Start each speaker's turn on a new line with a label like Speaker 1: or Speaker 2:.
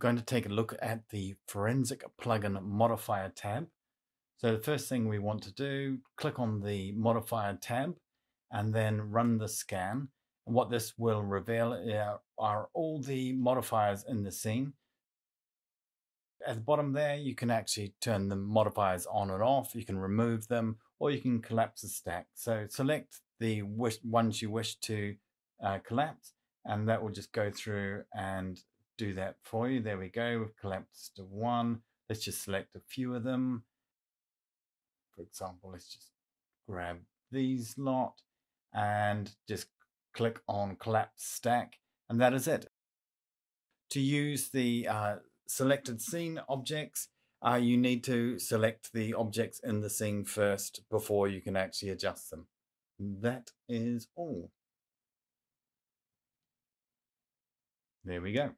Speaker 1: going to take a look at the Forensic Plugin Modifier tab. So the first thing we want to do, click on the Modifier tab and then run the scan. And what this will reveal are all the modifiers in the scene. At the bottom there, you can actually turn the modifiers on and off. You can remove them or you can collapse the stack. So select the ones you wish to uh, collapse and that will just go through and do that for you. There we go. We've collapsed to one. Let's just select a few of them. For example, let's just grab these lot and just click on collapse stack and that is it. To use the uh, selected scene objects, uh, you need to select the objects in the scene first before you can actually adjust them. That is all. There we go.